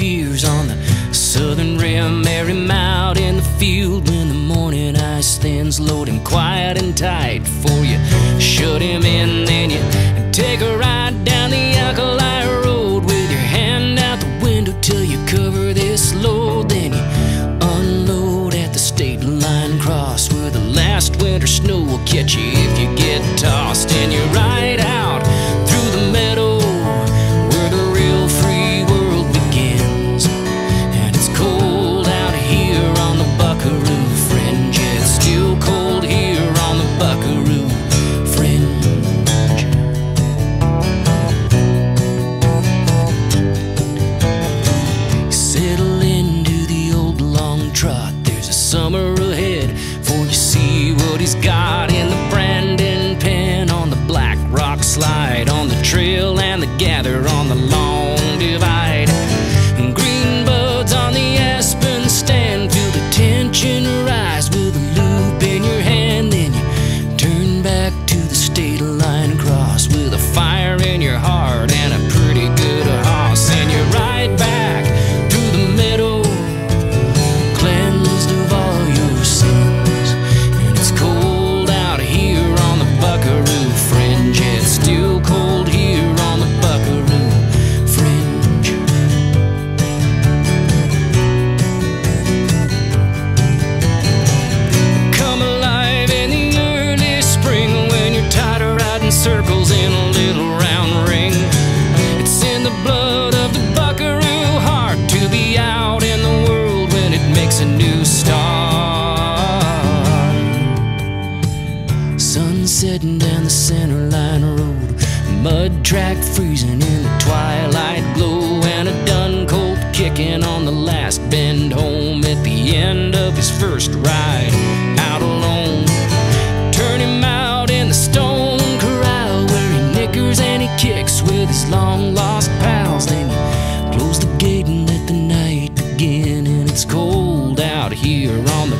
on the southern rim. Mary out in the field when the morning ice thins. Load him quiet and tight for you. Shut him in, then you take a ride down the alkali road with your hand out the window till you cover this load. Then you unload at the state line cross where the last winter snow will catch you if you get tossed. And you ride out trot. There's a summer ahead for you see what he's got in the branding pen on the Black Rock slide on the trail and the gather a new start. Sun setting down the center line road, mud track freezing in the twilight glow, and a dun colt kicking on the last bend home at the end of his first ride out alone. Turn him out in the stone corral where he nickers and he kicks with his long lost pals. Then you close the gate and let the night begin, and it's cold here on the